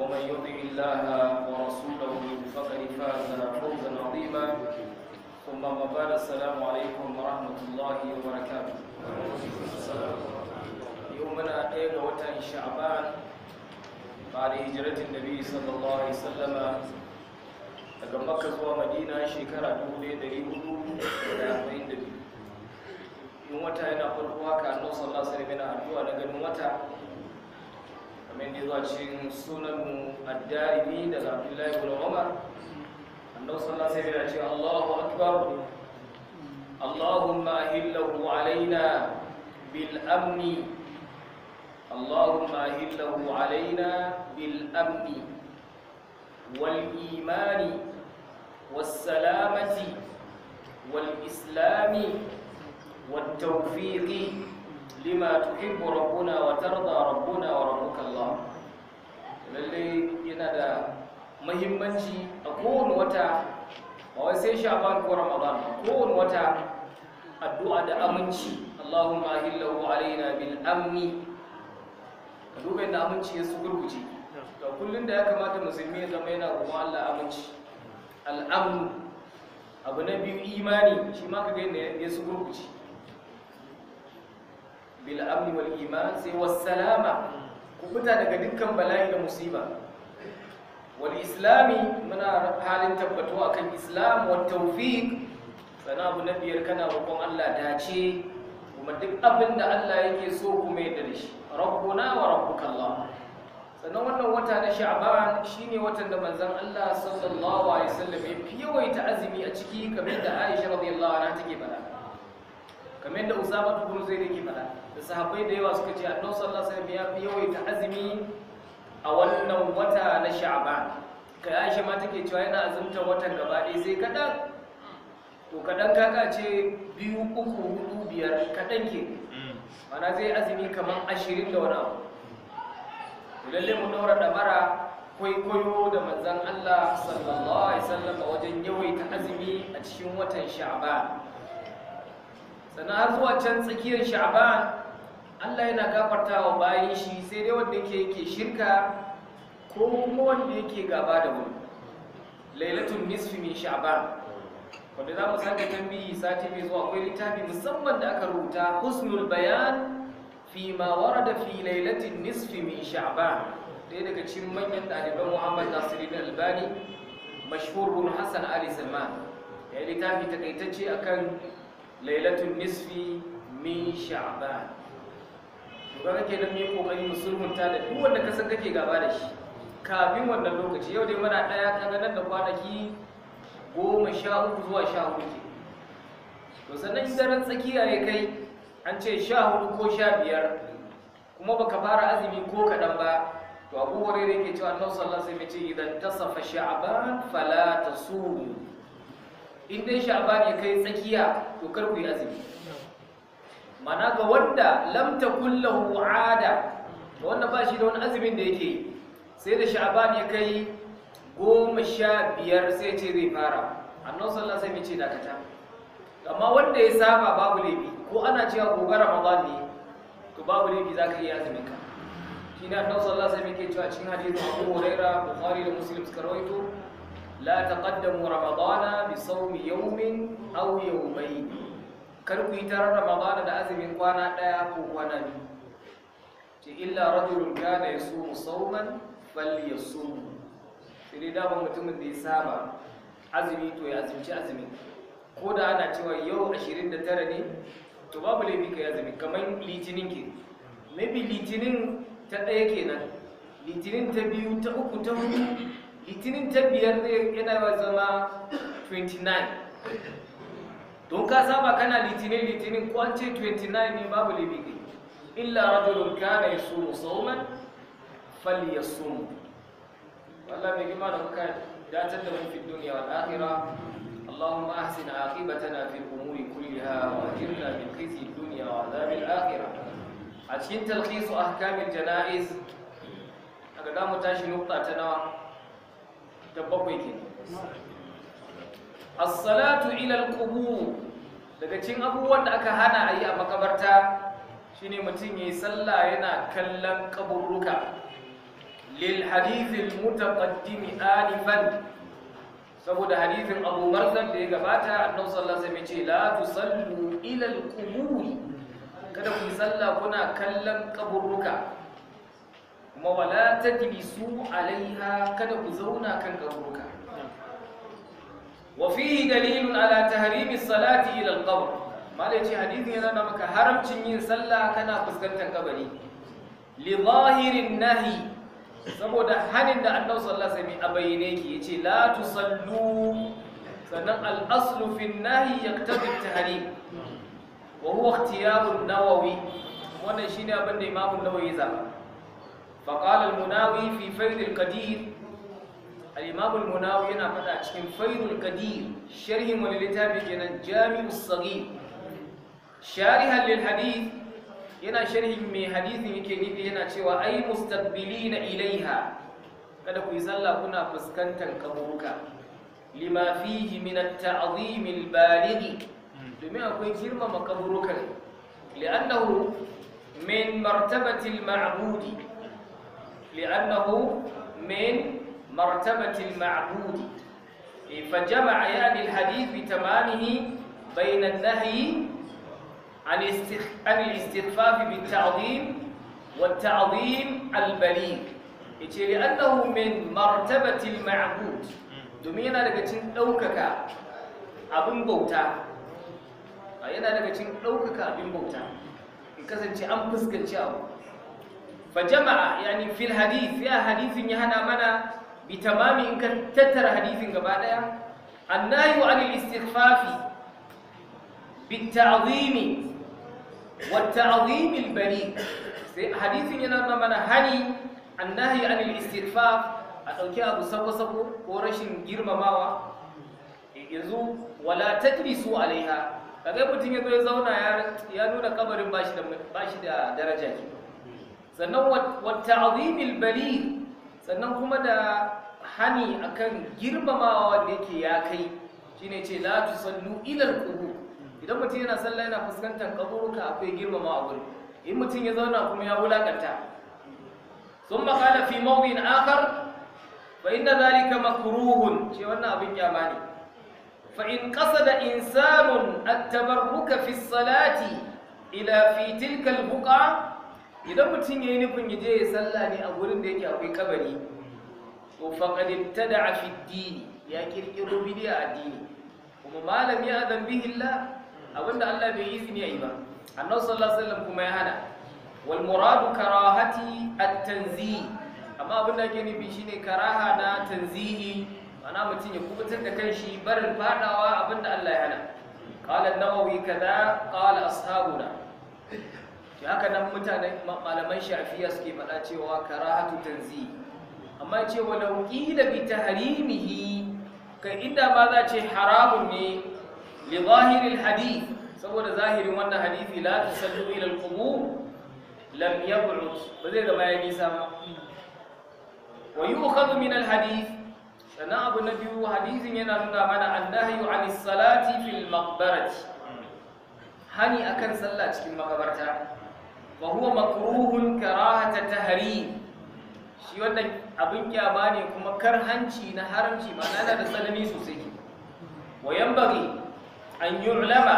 ومن يطع الله ورسوله فقد فاز فوزا عظيما ثم ما بعد السلام عليكم ورحمة الله وبركاته يومنا ɗaya watan sha'ban بعد هجرة النبي صلى الله عليه وسلم daga makka zuwa madina shekara 1442 in wata yana farko haka annabi sallallahu alaihi wasallam yana addu'a na ganin wata kamar da zuwa cikin sunan ad-darimi daga abdullahi ibn umar annabi sallallahu alaihi wasallam yana ce Allahu akbar اللهم أهله علينا بالأمن اللهم أهله علينا بالأمن والإيمان والسلامة والإسلام والتوفيق lima tuhibbu rabbuna wa tarda rabbuna wa rabbuka Allah lalle yana da muhimmanci a kowane wata ba wai sai sha'ban ko ramadan kowane wata addu'a da aminci Allahumma ahillahu alaina bil amni ka duba yadda aminci ya su gurguje ga kullun da ya kamata musulmi ya zama yana roƙon Allah aminci al'amnu abu na biyu imani shi ma ka ga yadda ya su gurguje bil amni wal iman sai wassalama ku fita daga dukkan bala'i da musiba. Wal islami muna halin tabbato akan islam wa tawfiq. Sana abu na biyar kana roƙon Allah dace kuma duk abin da Allah yake so kuma yadda da shi. Rabbuna wa rabbuka Allah sannan wannan wata na sha'ban shine watan da manzon Allah sallallahu alaihi wasallam ya yawaita azumi a ciki kamar da Aisha radiyallahu anha take fada kamar da Usama ibn Zaid yake fada da sahabbai da yawa suka ce Annabi sallallahu alaihi wasallam ya fi yawaita azumi a wannan wata na sha'ban. Kai Aisha ma take cewa yana azumta watan gaba ɗaya sai kadan to kadan kaka ce biyu uku huɗu biyar kadan ke. Mana zai azumi kamar ashirin da wani abu. Lalle mu daura damara kwaikwayo da manzan Allah sallallahu alaihi wasallam wajen yawaita azumi a cikin watan Sha'ban. sannan har zuwa can tsakiyar sha'ban Allah yana gafarta wa bayan shi sai dai wanda yake yake shirka ko kuma wanda yake gaba da wani lailatul nisfi min sha'ban. Wanda za mu sake tambayi sati mai zuwa akwai littafi musamman da aka rubuta husnul bayan fi ma warada fi lailatul nisfi min sha'ban. Ɗaya daga cikin manyan ɗaliban Muhammad Nasiruddin Albani mashhur bin Hassan Ali Salman. Ya littafi takaitacce akan lailatul nisfi min sha'ban. To ga kake nan mai ƙoƙari mu sulhunta da duk wanda ka san kake gaba da shi. Kafin wannan lokaci yau dai muna ɗaya kaga nan da kwanaki goma sha uku zuwa sha huɗu to sannan daren tsakiya ya kai an ce sha huɗu ko sha biyar kuma baka fara azumi ko kaɗan ba to abu hurairah yake cewa annabi sallallahu alaihi wasallam ce idan tasafa sha'ban fala tasumu. In dai sha'ban ya kai tsakiya to kar ku yi azumi. Mana ga wanda lam takul lahu ada to wanda ba shi da wani azumin da yake sai da sha'ban ya kai goma sha biyar sai ce zai fara. Annabi sallallahu alaihi wasallam ya ce dakata. Amma wanda ya saba babu laifi ko ana cewa gobe ramadan ne to babu laifi za ka iya azumin ka shi ne sallallahu alaihi wasallam yake cewa cikin hadisin Abu Huraira Bukhari da Muslim suka rawaito la taqaddamu ramadana bi sawmi yawmin aw yawmayn kar ku yi tarar ramadana da azumin kwana ɗaya ko kwana biyu ce illa rajulun sai dai dama mutumin da ya saba azumi to ya azumci azumi ko da ana cewa yau 29 ne to babu laifi ka yi azumi kamar litinin ke maybe litinin ta ɗaya kenan litinin ta biyu ta uku ta huɗu litinin ta biyar zai yana zama 29 don ka saba kana litinin litinin ko an ce 29 ne babu laifi kai illa rajulun kana yasumu sawman falyasum wallahi mai gima da muka datar da mun fi duniya wal akhirah اللهم احسن عاقبتنا في الامور كلها واجرنا من خزي الدنيا وعذاب الاخره عشان تلخيص احكام الجنائز daga za mu tashi nukta ta bakwai ke. As-salatu ila daga cikin abubuwan da aka hana a yi a makabarta shine mutum yayi sallah yana kallon kaburruka. Lil hadith al-mutaqaddim alifan saboda hadithin Abu Marzan da ya gabata Annabi sallallahu alaihi wasallam ce la tusallu ila al-qubur. Kada ku yi sallah kuna kallon kaburruka. Kuma wala tajlisu alaiha kada ku zauna kan kaburka wa fihi dalilun ala tahrimi salati ila alqabr. Ce hadisin yana nuna maka haramcin yin sallah kana fuskantar kabari. Li zahirin nahi saboda hanin da annabi sallallahu alaihi wasallam a bayyane yake ya ce la tusallu sannan al-aslu fi an-nahi yaqtadi at-tahrim wa huwa ikhtiyaru an-nawawi wannan shine abin da imamu an-nawawi ya zaba. فقال المناوي في فيض القدير الإمام المناوي هنا فتح cikin فيض القدير شرح وللتابع جنا جامع الصغير شارحا للحديث yana sharhin mai hadisin yake nufi yana cewa ai mustaqbilina ilaiha kada ku yi sallah kuna fuskantar kaburuka lima fihi min at-ta'zim al-baligh domin akwai girmama kaburukan li'annahu min martabati al-ma'budi لأنه من مرتبة المعبود. فجمع يعني الحديث بتمامه بين النهي عن الاستخفاف بالتعظيم والتعظيم البليغ. لأنه من مرتبة المعبود. دومينا daga cikin daukaka abin bauta yana daga cikin daukaka abin bauta in kasance an fuskanci abu فجمع يعني في الحديث يا حديث يهنا منا بتمام إن تتر حديث قبالا النهي عن الاستخفاف بالتعظيم والتعظيم البليغ. حديث يهنا منا هني النهي عن الاستخفاف. أتوكي أبو سبو سبو ورشن جرم ماوا. yanzu wala tajlisu alaiha kaga mutum yazo ya zauna ya nuna kabarin bashi da bashi da daraja ke sannan wata azimil bali sannan kuma da hani akan girmamawa wanda yake ya kai shine ce la tusallu ila alqubur idan mutum yana sallah yana fuskantar kaburuka akwai girmamawa gurin. In mutum ya zauna kuma ya wulaƙanta. Thumma qala fi mawdin akhar fa inna dhalika makruhun. Ce wannan abin kyama ne. Fa in qasada insanun at-tabarruka fi as-salati ila fi tilka al-buqa idan mutum ya yi nufin ya je ya salla ne a wurin da yake akwai kabari to faqad ibtada'a fi ad-din ya kirkiro bidiya addini. Kuma malam ya adam bihi Allah abin da Allah bai yi izini yayi ba. Annabi sallallahu alaihi kuma ya hana. Wal muradu karahati at-tanzih amma abin da ake nufi shine karaha na tanzihi ana mutum ya kuɓutar da kanshi barin fadawa abin da Allah ya hana. Qala an-nawawi kaza qala ashabuna. Shi haka nan mutane malaman shafiya suke faɗa cewa karahatu tanzi. Amma ce walau qila bi tahrimihi kai inda ma za ce haramun ne li zahiril hadith saboda zahirin wannan hadisi la tusallu ila al-qubur lam yab'ud. Ba zai zama ya nisa ba. Wa yu'khadhu min al-hadith. Sannan abu na biyu hadisin yana nuna mana annahyu anis salati fil maqbarati. Hani akan sallah cikin makabarta. Wa huwa makruhun karahata tahrim shi wannan abin kyama ne kuma karhanci na haramci ma'ana yana da tsanani sosai. Wa yanbaghi an yu'lama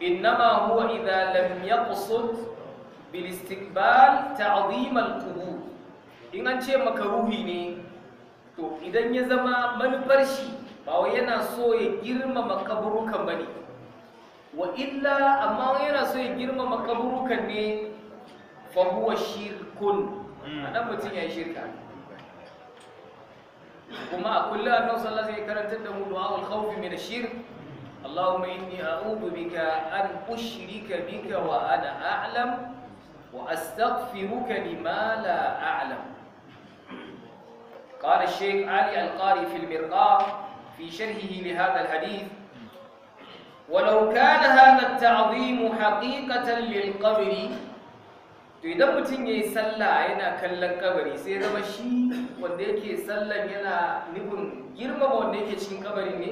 innama huwa idha lam yaqsud bil istiqbal ta'zim al qubur in an ce makaruhi ne to idan ya zama manufar shi ba wai yana so ya girmama kaburukan ba ne. wa illa amma yana so ya girmama kaburukan ne fa huwa shirkun anan mutum ya yi shirka kuma a kullum annabi sallallahu alaihi wasallam karantar da mu du'a al-khawf min ash-shirk اللهم إني أعوذ بك أن أشرك بك وأنا أعلم وأستغفرك لما لا أعلم قال الشيخ علي القاري في المرقاة في شرحه لهذا الحديث walau kana hadha ta'zimu haqiqatan lil to idan mutum yayi sallah yana kallon kabari sai zama shi wanda yake sallan yana nufin girmama wanda yake cikin kabari ne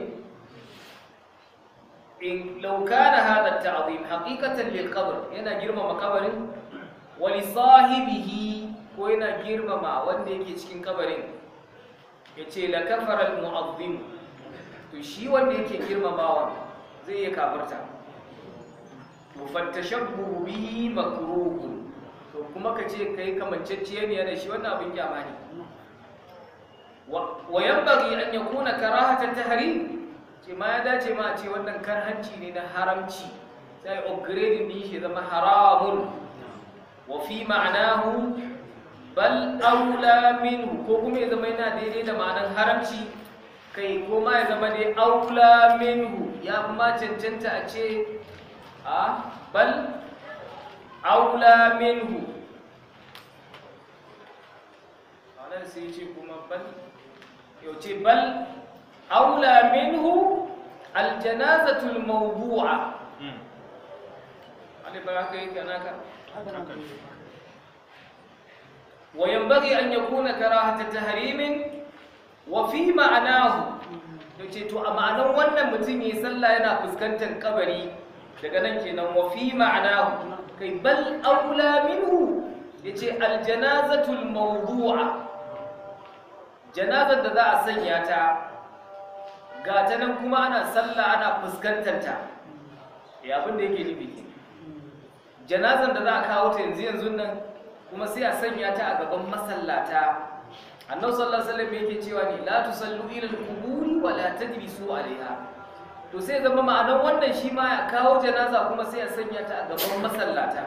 in law kana hadha ta'zim haqiqatan lil qabr yana girmama kabarin wa li sahibihi ko yana girmama wanda yake cikin kabarin ya ce la kafara al mu'azzim to shi wanda yake girmamawa zai iya kafirta to fattashabbu bihi makruhun. To kuma ka ce kai kamancecciye da shi wannan abin kyama ne. Wa yanbaghi an yakuna karahatan tahrim. Ce ma ya dace ma a ce wannan karhanci ne na haramci. Sai upgrading din shi zama haramun. Wa fi ma'anahu bal aula minhu. Ko kuma ya zama yana daidai da ma'anan haramci. Kai ko ma ya zama dai aula minhu. Ya ma cancanta a ce a bal aula minhu. Wannan sai ce kuma bal yau ce bal aula minhu aljanazatul mawdu'a. Ali ba haka yake naka wa yanbaghi an yakuna karahata tahrimin wa fi ma'anahu. Yace to a ma'anar wannan mutum yi sallah yana fuskantar kabari daga nan kenan wa fi ma'anahu. Kai bal aula minhu. Yace aljanazatul mawdu'a. Janazar da za a sanya ta ga ta nan kuma ana sallah ana fuskantar ta. Ya abin da yake nufi janazar da za a kawo ta yanzu yanzu nan kuma sai a sanya ta a gaban masallata. Annabi sallallahu alaihi wasallam yake cewa ne la tusallu ila al-quburi wa la tajlisu alaiha. To sai zama ma'anar wannan shi ma ya kawo janaza kuma sai a sanya ta a gaban masallata.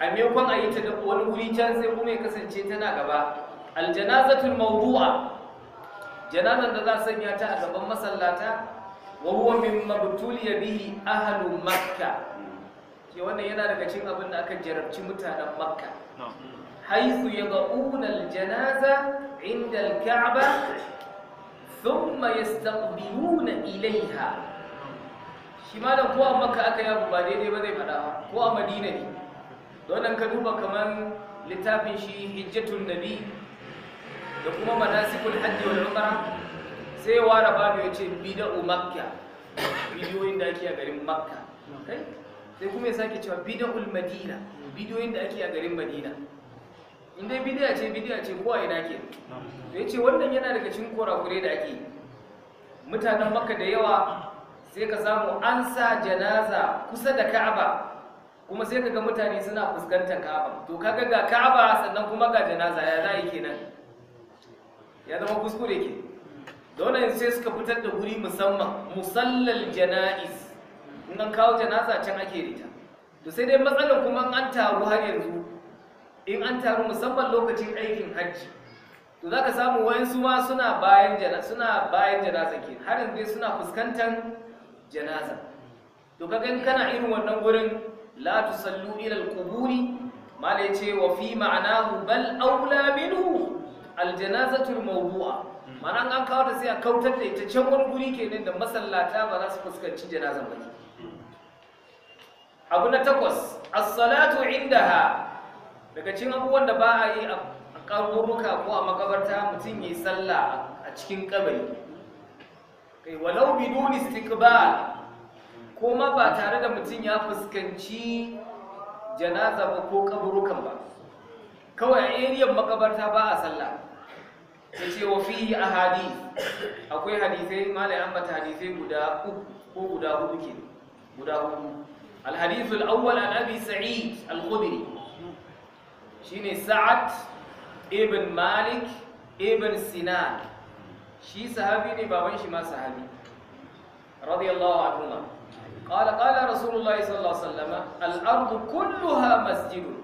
A maimakon a yi ta da wani wuri can sai kuma ya kasance tana gaba. Aljanazatul mawdu'a. Janazan da za a sanya ta a gaban masallata wa huwa mimma butuliya bihi ahlu makka ke wannan yana daga cikin abin da aka jarabci mutanen makka. Haythu yad'una aljanaza inda alka'ba thumma yastaqbiluna ilayha. Shi malam ko a makka aka yi abu ba daidai ba zai faɗa ba ko a madina ne. Don ka duba kamar littafin shi hijjatun nabi da kuma manasikul hajji wal umra sai ware babu ya ce bida'u makka bidiyoyin da ake a garin makka. Kai? Sai kuma ya sake cewa bida'ul madina bidiyoyin da ake a garin madina. In dai bidiya ce bidiya ce ko a ina ke? To ya ce wannan yana daga cikin kurakure da ake mutanen makka da yawa sai ka samu an sa janaza kusa da ka'aba kuma sai kaga mutane suna fuskantar ka'aba. To kaga ga ka'aba sannan kuma ga janaza ya za yi kenan? Ya zama kuskure ke. Dole sai suka fitar da guri musamman musallal jana'iz. In an kawo janaza can ake rita to sai dai matsalar kuma an taru har yanzu in an taru musamman lokacin aikin hajji to zaka samu wayansu ma suna bayan janaza suna bayan janaza ke har yanzu suna fuskantar janaza. To kaga in kana irin wannan gurin la tusallu ila al-quburi mala ya ce wa fi ma'anahu bal aula minhu aljanazatul mawdu'a. Mana an kawo ta sai a kautar da ita can wani guri kenan da masallata ba za su fuskanci janazan ba. Abu na takwas as-salatu indaha. Daga cikin abubuwan da ba a yi a kaburruka ko a makabarta mutum yi sallah a cikin kabari. Kai walau biduni istiqbal ko ma ba tare da mutum ya fuskanci janaza ba ko kaburukan ba. Kawai a makabarta ba a sallah. Ya ce wa fihi ahadith. Akwai hadisai malai an mata hadisai guda uku ko guda huɗu ke guda huɗu. الحديث الأول عن أبي سعيد الخدري shine sa'ad ibn malik ibn sinan shi sahabi ne baban shi ma sahabi radiyallahu anhuma qala qala rasulullahi sallallahu alaihi wasallam al-ardu kulluha masjidun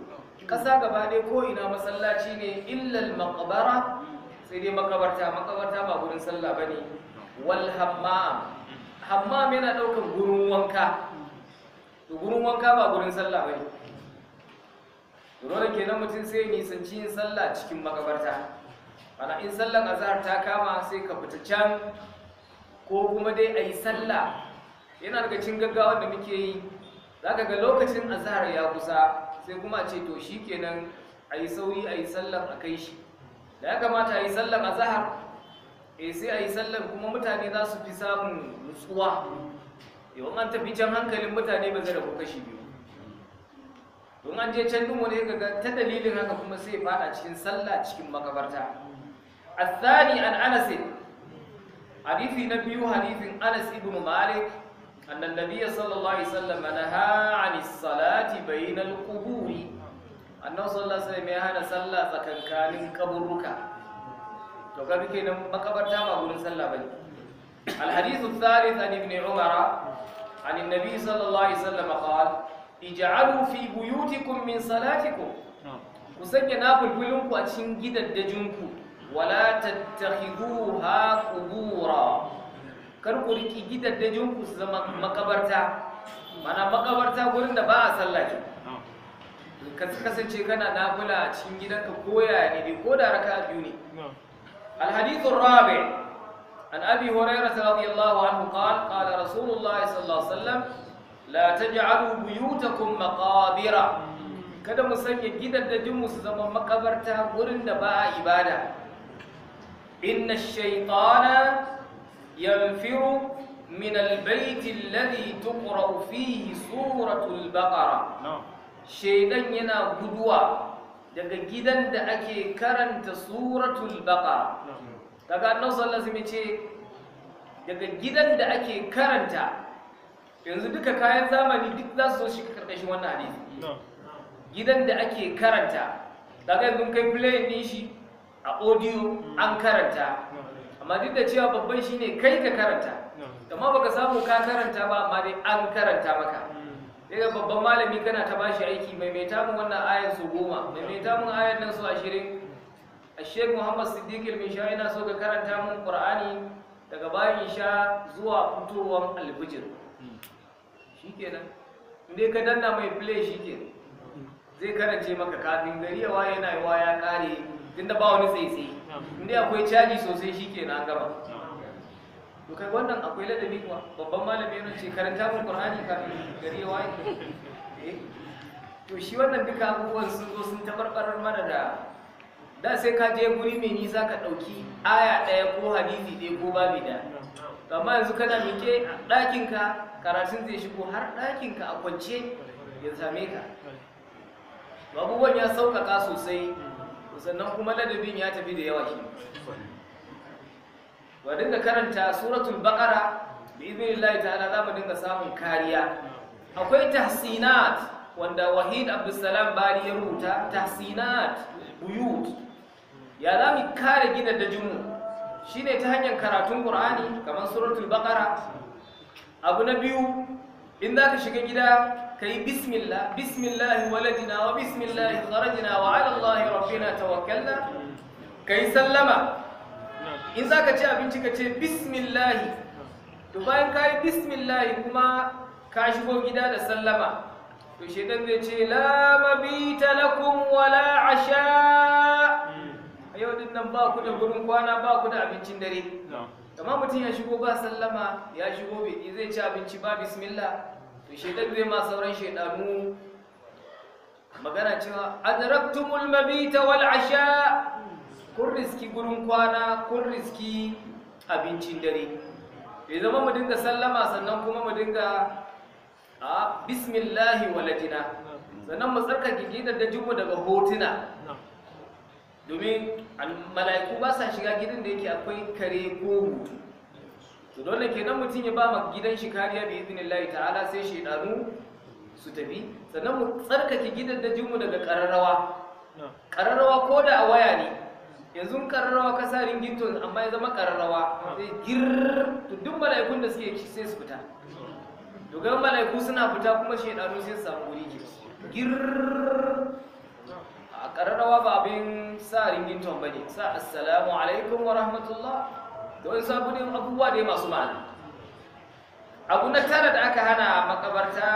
kasa gaba ɗaya ko ina masallaci ne illa al-maqbara sai dai makabarta makabarta ba gurin sallah bane wal hammam hammam yana daukan gurin wanka to gurin wanka ba gurin sallah ba ne. Dole kenan mutum sai nisanci yin sallah cikin makabarta. Ana in sallar azhar ta kama sai ka fita can ko kuma dai a yi sallah. Yana daga cikin gaggawa da muke yi. Za ka ga lokacin azhar ya kusa sai kuma ce to shi kenan a yi sauri a yi sallar a kai shi. Da ya kamata a yi sallar azhar eh sai a yi sallar kuma mutane za su fi samun nutsuwa. yawan an tafi can hankalin mutane ba zai rabu kashi biyu don an je can dumo ne ga ta dalilin haka kuma sai fada cikin sallah cikin makabarta الثاني عن أنس حديث نبي حديث أنس ابن مالك أن النبي صلى الله عليه وسلم نهى عن الصلاة بين القبور أنه صلى الله عليه وسلم يهانا صلى فكان كان قبرك to ga bike nan makabarta ba gurin sallah bane الحديث الثالث عن ابن عمر عن النبي صلى الله عليه وسلم قال اجعلوا في بيوتكم من صلاتكم ku sanya nafulfulinku a cikin gidaddajinku wala tattakhiduha qubura kar ku riki gidaddajin ku su zama makabarta mana makabarta gurin da ba a sallah ke ka kasance kana nafila a cikin gidanka koya ne dai ko da raka biyu ne الحديث الرابع عن ابي هريره رضي الله عنه قال قال رسول الله صلى الله عليه وسلم لا تجعلوا بيوتكم مقابر kada mu sanya gidaddajinmu su zama makabarta gurin da ba a ibada inna shaitana yanfiru min albayti alladhi tuqra'u fihi suratul baqara shaidan yana guduwa daga gidan da ake karanta suratul baqara daga annabi sallallahu alaihi ce daga gidan da ake karanta yanzu duka kayan zamani duk za su zo shi ƙarƙashin wannan hadisi. Gidan da ake karanta daga yanzu kai play din shi a audio an karanta. Amma duk da cewa babban shine kai ka karanta amma baka samu ka karanta ba amma dai an karanta maka. Daga babban malami kana ta bashi aiki mai mai tamun wannan ayar su goma mai mai tamun ayar nan su ashirin a sheik muhammad siddiq ilmisha yana so ka karanta mun qur'ani daga bayan isha zuwa fitowar alfijir shikenan. Inda ka danna mai play shikenan. Zai karance maka kafin gari yawa yana yawa ya kare tunda ba wani tsaitsaye. Inda akwai caji sosai shikenan an gaba to kai wannan akwai ladabi kuwa. Babban malami yana ce karanta mun qur'ani kafin gari yawa eh. To shi wannan duka abubuwan sun zo sun tabarbarar mana da da sai ka je guri mai nisa ka ɗauki aya ɗaya ko hadisi ɗaya ko babi ɗaya. Amma yanzu kana mike ɗakinka karatun zai shigo har ɗakinka a kwance ya same ka. Abubuwan ya sauƙaƙa sosai. Sannan kuma ladabin ya tafi da yawa shi. Ba dinga karanta suratul baqara bi idnillahi ta'ala za mu dinga samun kariya. Akwai tahsinat wanda wahid abdussalam bari ya rubuta tahsinat buyut. Ya za mu kare gidaddajinmu shi ne ta hanyar karatun ƙur'ani kamar suratul baƙara abu na biyu in za ka shiga gida ka yi bismillah. Bismillahi waladina wa bismillahi kharajina wa alallahi rabbina tawakkalna. Ka yi sallama. In za ka ci abinci ka ce bismillahi. To bayan ka yi bismillahi kuma ka shigo gida da sallama. To shaidan zai ce la mabita lakum wala asha. Yau ɗin nan ba ku da gurin kwana ba ku da abincin dare. Amma mutum ya shigo ba sallama ya shigo bai zai ci abinci ba bismillah. To shaidan zai ma sauran shaidanu magana cewa adraktumul mabita wal asha. Kun riski gurin kwana kun riski abincin dare. Bai zama mu dinga sallama sannan kuma mu dinga a bismillahi waladina sannan mu tsarkake gidan da jinmu daga hotuna. Domin mala'iku ba sa shiga gidan da yake akwai kare ko hutu. To dole kenan mutum ya ba ma gidan shi kariya bi idinillahi ta'ala sai shedanu su tafi. Sannan mu tsarkake gidan da jinmu daga kararrawa ƙararrawa ko da a waya ne. Yanzu ƙararrawa ka sa ringington amma ya zama ƙararrawa sai gir to duk mala'ikun da suke sai su fita. To ga mala'iku suna fita kuma shaidanu sai su samu wuri. Gir ƙararrawa ba abin sa ringington ba ne. Sa assalamu alaikum wa rahmatullah. Da wani sabunin abubuwa da masu ma'ana. Abu na tara da aka hana makabarta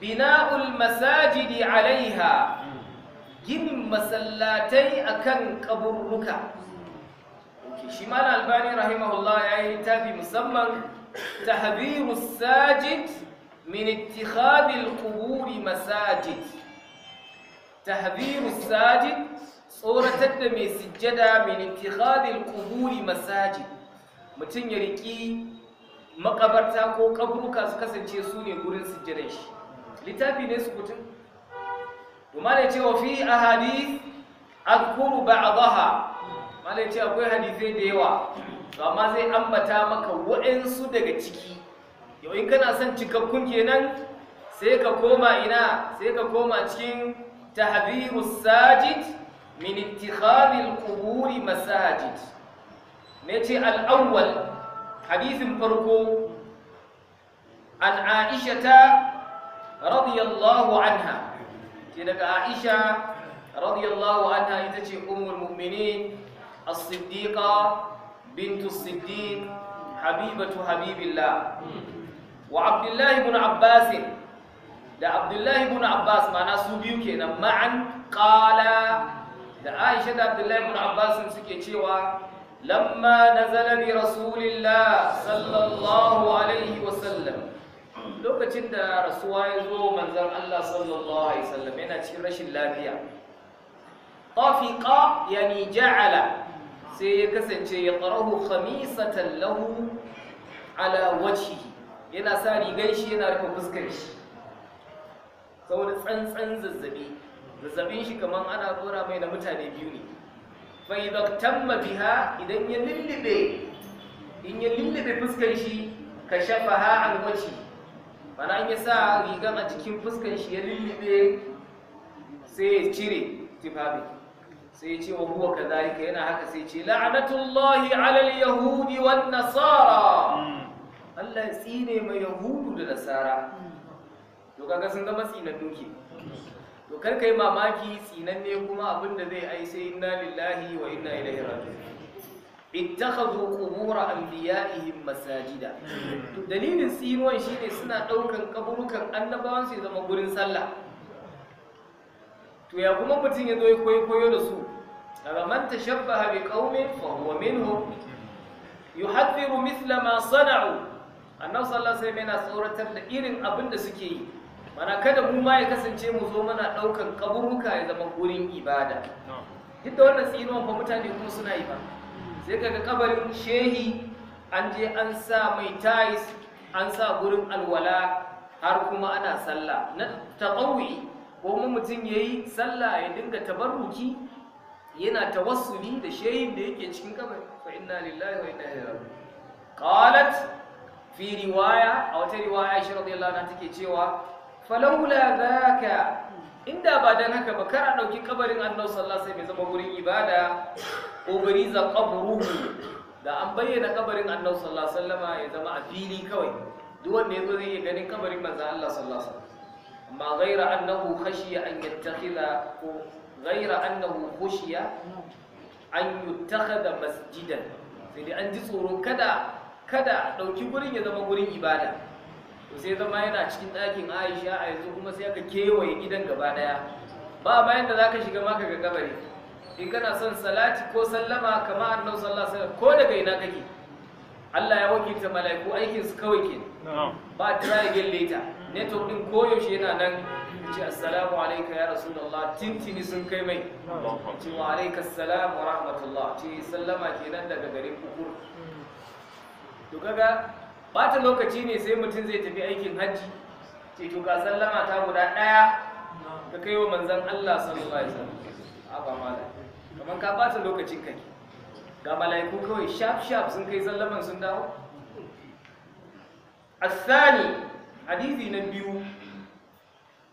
bina'ul masajidi alaiha. Ginin masallatai akan kaburruka. Shi ma albani rahimahullah ya yi littafi musamman tahbiru sajid min ittikhadil quburi masajid. Tahbiru sajid tsoratar da mai sujjada min ittikhadil quburi masajid mutum ya riki makabarta ko kaburuka su kasance su ne gurin sujjadar shi littafi ne su mutum kuma ne cewa fi ahadith adhkuru ba'daha malai ce akwai hadisai da yawa to amma zai ambata maka waɗansu daga ciki yau in kana son cikakkun kenan sai ka koma ina sai ka koma cikin tahdhirus sajid min ittikhadil quburi masajid ne ce al-awwal hadisin farko an aishata radiyallahu anha ce daga aisha radiyallahu anha ita ce ummul mu'minin as-siddiqa bintu siddiq habibatu habibillah wa abdullahi ibn abbas da abdullahi ibn abbas ma'ana su biyu kenan ma'an qala. Da aisha da abdullahi ibn abbas suke cewa lamma nazala bi rasulillah sallallahu alaihi wasallam. Lokacin da rasuwa ya zo manzan Allah sallallahu alaihi wasallam yana cikin rashin lafiya. Tafiqa yani ja'ala sai ya kasance ya qarahu khamisatan lahu ala wajhihi. Yana sa rigar shi yana rufe fuskar shi. Saboda tsantsan zazzaɓi. Zazzabin shi kaman ana dora mai na mutane biyu ne. Fa idza tamma biha idan ya lullube in ya lullube fuskar shi kashafaha an wajhihi mana an yi sa rigan a jikin fuskan shi ya lullube sai ya cire tufafi. Sai ya ce wa huwa kadhalika yana haka sai ce la'natullahi 'alal yahudi wan nasara. Allah ya tsine mai yahudu da nasara. To kaga sun ga matsinan duke to kar kai mamaki tsinanne kuma abin da zai ai sai inna lillahi wa inna ilaihi raji'un. Ittakhadhu qubur anbiya'ihim masajida. To dalilin tsinuwan shine suna ɗaukan kaburukan annabawan su zama gurin sallah. To ya kuma mutun ya zo ya koyi koyo da su? Daga man tashabbaha bi qaumin fa huwa minhum. Yuhadhiru mithla ma sana'u. Annabi sallallahu alaihi wasallam yana tsoratar da irin abin da suke yi. Mana kada mu ma ya kasance mu zo mana ɗaukan kaburuka ya zama gurin ibada. Duk da wannan tsinuwan fa mutane kuma suna yi ba. Sai kaga kabarin shehi an je an sa mai tais an sa gurin alwala har kuma ana sallah. Na taqawi ko mu mutum yayi sallah ya dinga tabarruki yana tawassuli da shehin da yake cikin kabari. Fa inna lillahi wa inna ilaihi raji'un. Qalat fi riwaya a wata riwaya Aisha radiyallahu anha take cewa falawla dhaka inda ba dan haka ba kar a ɗauki kabarin Annabi sallallahu alaihi zama gurin ibada ubariza qabruhu. Da an bayyana kabarin Annabi sallallahu alaihi ya zama a fili kawai. Duk wanda ya zo zai iya ganin kabarin manzo Allah sallallahu amma ghaira annahu khashiya an yattakhidha ko ghaira annahu khushiya an yuttakhadha masjidan. Sai dai an ji tsoro kada kada a ɗauki gurin ya zama gurin ibada. To sai zama yana cikin ɗakin Aisha a yanzu kuma sai aka kewaye gidan gaba ɗaya. Ba bayan da zaka shiga maka ga kabari. In kana son salati ko sallama kamar annabi sallallahu alaihi wasallam ko daga ina kake? Allah ya wakilta mala'iku aikin su kawai ke. Ba try again later. Network din koyaushe yana nan. Ce assalamu alayka ya rasulullah tintini sun kai mai. Ce wa alayka assalam wa rahmatullah. Ce sallama kenan daga garin kukur to kaga bata lokaci ne sai mutum zai tafi aikin hajji ce to ga sallama ta guda daya ka kai wa manzon Allah sallallahu alaihi wasallam a ba mala kaman ka bata lokacin kai ga malaiku kawai sharp sharp sun kai sallaman sun dawo الثاني حديث نبي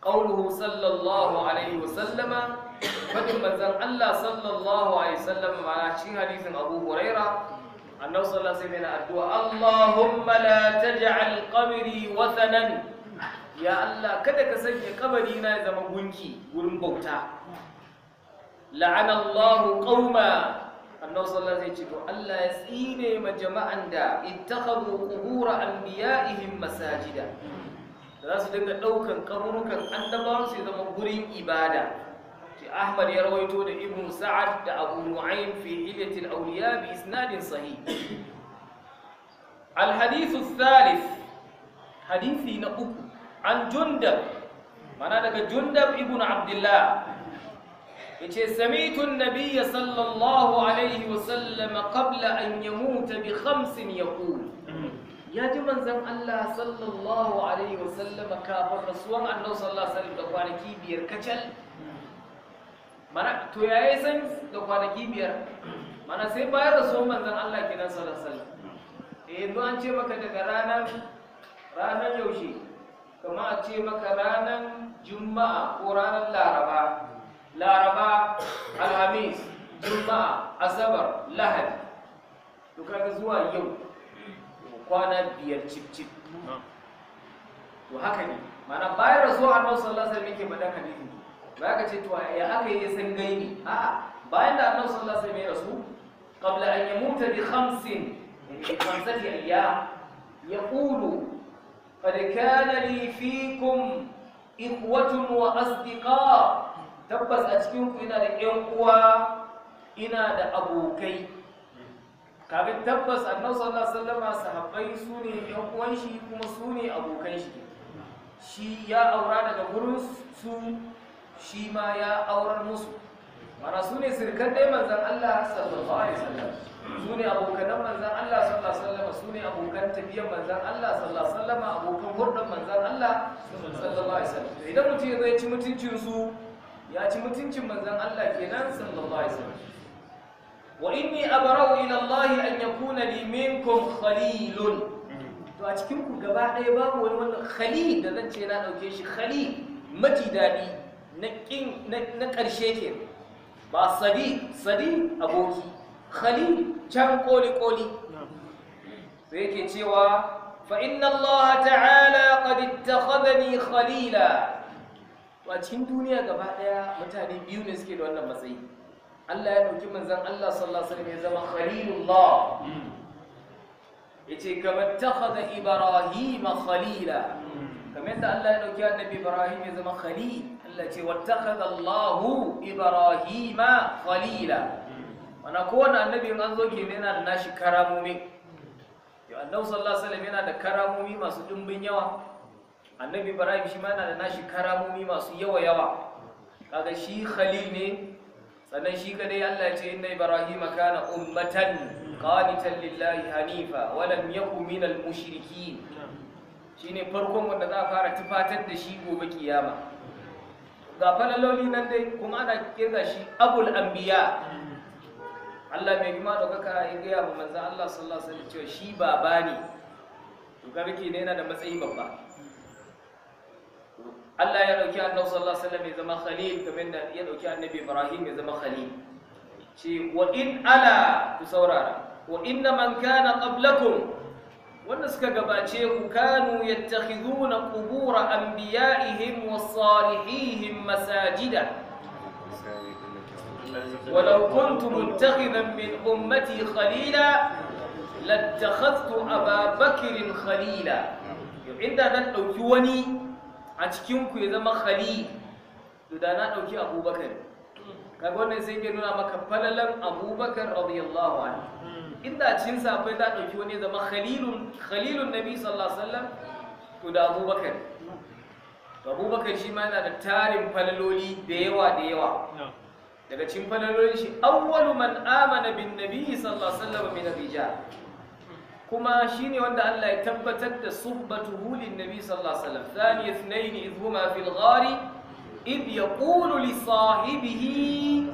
قوله صلى الله عليه وسلم fadin manzon Allah sallallahu alaihi wasallam ma cikin hadisin Abu Huraira annabi sallallahu alaihi wasallam yana addu'a Allahumma la taj'al qabri wathanan. Ya Allah kada ka sanya kabari na zama gunki gurin bauta. La'ana Allahu qauma annabi sallallahu alaihi wasallam Allah ya tsine ma jama'an da ittakhadhu qubur anbiya'ihim masajida. Za su dinga ɗaukan kaburukan annabawan su zama gurin ibada. Ahmad ya rawaito da Ibn Sa'ad da Abu Nu'aym fi Hilyatil Awliya bi isnadin sahih. Al-hadith ath-thalith hadithi na uku an Jundab mana daga Jundab ibn Abdullah ya ce sami'tu an-nabiy sallallahu alaihi wa sallam qabla an yamuta bi khamsin yaqul ya ji manzon Allah sallallahu alaihi wa kafin rasuwan annabi sallallahu alaihi wa da kwanaki biyar kacal mana to yayi san da kwanaki biyar. Mana sai bayan rasuwan manzon Allah kenan sallallahu alaihi wasallam. Eh yanzu an ce maka daga ranar ranar yaushe? Kama a ce maka ranar juma'a ko ranar laraba. Laraba alhamis juma'a asabar lahadi. To kaga zuwa yau kwana biyar cip cip. To haka ne. Mana bayan rasuwa annabi sallallahu alaihi wasallam yake faɗan hadisi za ka ce to ya aka yi san gaibi a bayan da annabi sallallahu alaihi wasallam ya rasu qabla an yamuta bi khamsin min khamsati ayyam yaqulu qad kana li fikum ikhwatun wa asdiqa. Tabbas a cikin ku ina da ƴan uwa ina da abokai. Kafin tabbas annabi sallallahu alaihi wasallam sahabbai su ne ƴan uwan shi kuma su ne abokan shi. Shi ya aura daga gurin su shi ma ya aurar musu. Mana su ne sirkan dai manzon Allah sallallahu alaihi wasallam. Su ne abokanan manzan Allah sallallahu alaihi wasallam su ne abokan tafiyar manzan Allah sallallahu alaihi wasallam abokan hurdan manzan Allah sallallahu alaihi wasallam. Idan mutum ya ci mutuncin su ya ci mutuncin manzan Allah kenan sallallahu alaihi wasallam. Wa inni abra'u ila Allah an yakuna li minkum khalilun. To a cikin ku gaba ɗaya babu wani wannan khalil da zan ce na ɗauke shi khalil maji daɗi na ƙarshe ke ba sadi sadi aboki khalil can koli-koli. Sai yake cewa fa inna Allah ta'ala qad ittakhadhani khalila. A cikin duniya gaba ɗaya mutane biyu ne suke da wannan matsayi. Allah ya ɗauki manzon Allah sallallahu alaihi ya zama khalilullah. Yace kama ittakhadha ibrahim khalila. Kamar yadda Allah ya ɗauki annabi Ibrahim ya zama khalil. Allah ce wattakhadha Allahu ibrahima khalila. Mana kowane annabi an zo ke yana da nashi karamomi. Yau annabi sallallahu alaihi wasallam yana da karamomi masu dimbin yawa. Annabi ibrahim shi ma yana da nashi karamomi masu yawa yawa. Kaga shi khalil ne sannan shi kadai Allah ya ce inna ibrahima kana ummatan qanitan lillahi hanifa wa lam yakun minal mushrikeen shine farkon wanda za a fara tufatar da shi gobe kiyama. Ga falaloli nan dai kuma ana ƙirga shi abul anbiya. Allah mai gima ɗaukaka ya gaya wa manzan Allah sallallahu alaihi wasallam cewa shi baba ne. To kaga ke yana da matsayi babba. Allah ya ɗauki Annabi sallallahu alaihi wasallam ya zama khalil kamar da ya ɗauki Annabi Ibrahim ya zama khalil. Ce wa in ala ku saurara wa inna man kana qablakum wanda suka gabace ku kanu yattakhiduna qubur anbiya'ihim was salihihim masajida ولو كنت متخذا من أمتي خليلا لاتخذت أبا بكر خليلا عند أن a cikinku ya zama khalil to da na ɗauki abubakar kaga wannan sai ke nuna maka falalan abubakar radiyallahu anhu. Inda a cikin safai za ɗauki wani zama khalilun khalilun nabi sallallahu alaihi wasallam to da abubakar. Abubakar shi ma yana da tarin falaloli da yawa da yawa. Daga cikin falalolin shi awwalu man amana bin nabi sallallahu alaihi wasallam min rijal kuma shine wanda Allah ya tabbatar da suhbatuhu lin nabi sallallahu alaihi wasallam. Thani ithnain idh huma fil ghar yaqulu li sahibihi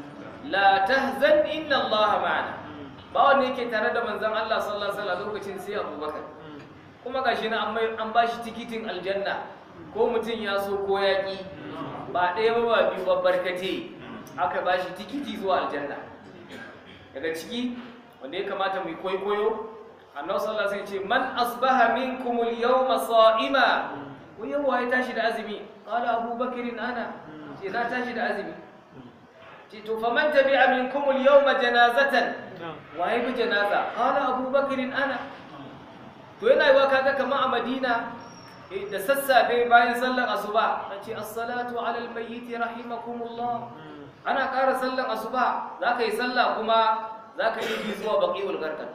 la tahzan inna Allah ma'ana ba wanda yake tare da manzon Allah sallallahu alaihi wasallam lokacin sai Abubakar. Kuma gashi na an bashi tikitin aljanna. Ko mutum ya so ko yaki ba ɗaya ba ba biyu ba barkate. Aka ba shi tikiti zuwa aljanna. Daga ciki wanda ya kamata mu yi kwaikwayo annabi sallallahu alaihi wasallam ce man asbaha minkum al-yawma sa'ima. Ko yau ya tashi da azumi? Qala abu bakr ana ce na tashi da azumi ce to faman tabi'a minkum al-yawma janazatan wa bi janaza qala abu bakr ana to yana yiwa kaga kamar a Madina da sassafe bayan sallar asuba an ce as-salatu 'ala al-mayyit rahimakumullah ana ƙara sallar asuba zaka yi sallah kuma zaka yi zuwa baqiul garkat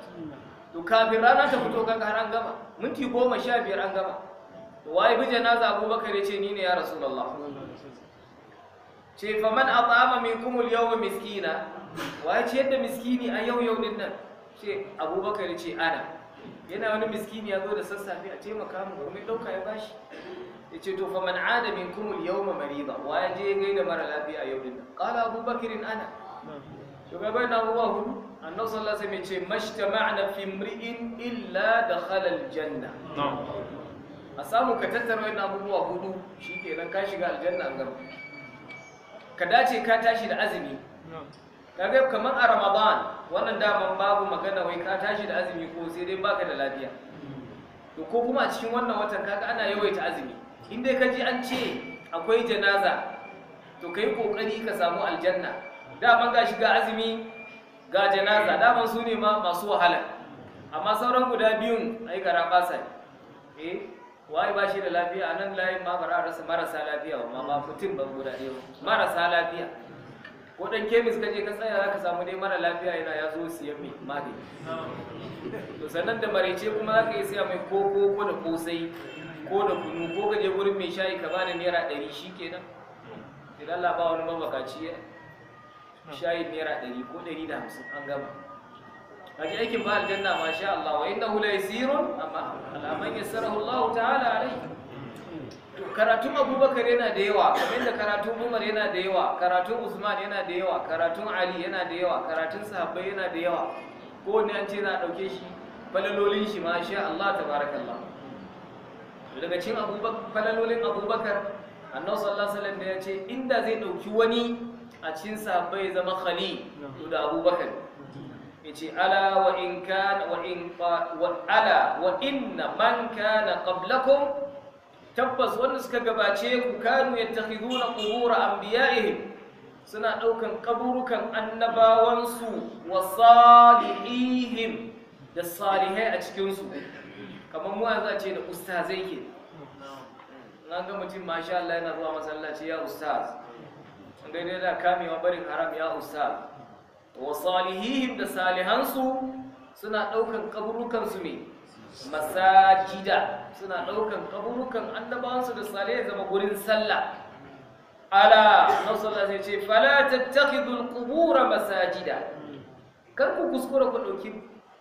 to kafin rana ta fito kaga har an gama minti goma sha biyar an gama to waye bi janaza abubakar ya ce ni ne ya rasulullah ce fa man at'ama minkum al-yawma miskina. Waye ce yadda miskini a yau yau ɗin nan. Ce abubakar ya ana. Yana wani miskini ya zo da sassafe a taimaka mu kuma ɗauka ya bashi. Ya ce to fa man ada minkum al-yawma marida. Waye je ya gaida mara lafiya yau ɗin nan. Qala abubakar ana. Shugaban abubuwa huɗu annabi sallallahu alaihi wasallam ya ce mashtama'na fi imri'in illa dakhala aljanna. A samu ka tattara wannan abubuwa huɗu shikenan ka shiga aljanna an gaba ka dace ka tashi da azumi. Kaga kamar a ramadan wannan daman babu magana wai ka tashi da azumi ko sai dai baka da lafiya. To ko kuma a cikin wannan watan kaga ana yawaita azumi. In dai ka ji an ce akwai janaza to kai ƙoƙari ka samu aljanna. Daman ga shiga azumi ga janaza daman su ne ma masu wahala. Amma sauran guda biyun ai gara basa eh? Wai ba shi da lafiya? A nan layin ma bara rasa marasa lafiya ma ba mutum ban guda ɗaya marasa lafiya. Ko dan kemis ka je ka tsaya zaka samu dai mara lafiya yana ya zo siyan mai magani. To sannan da maraice kuma zaka iya siya mai koko ko da kosai ko da kunu ko ka je gurin mai shayi ka bani naira ɗari shikenan idan Allah ba wani mabakaci shayin naira ɗari ko ɗari da hamsin an gama. Kaji aikin ba aljanna ma sha Allah. Wa innahu la yasirun amma alaman yassarahu Allah ta'ala alai to karatun Abubakar yana da yawa kamar da karatun Umar yana da yawa karatun Usman yana da yawa karatun Ali yana da yawa karatun sahabbai yana da yawa. Ko ne an ce za a ɗauke shi falalolin shi ma sha Allah tabarakallah. Daga cikin Abubakar falalolin Abubakar Annabi sallallahu alaihi wasallam ya ce inda zai ɗauki wani a cikin sahabbai zama khali to da abubakar. Ya ce ala wa in kana wa in wa ala wa inna man kana qablakum. Tabbas wanda suka gabace ku kanu yattakhiduna qubur anbiya'ihim suna ɗaukan kaburukan annabawansu wa salihihim da salihai a cikin su kamar mu yanzu a ce da ustazai ke. Na ga mutum masha Allah yana zuwa masallaci ya ustaz daidai da kamewa barin haram ya ustaz. Wa salihihim da salihansu suna ɗaukan kaburukansu ne. Masajida suna ɗaukan kaburukan annabawansu da salihai zama gurin sallah. Ala na sallah sai ce fala tattakhidul qubura masajida. Kar ku kuskura ku ɗauki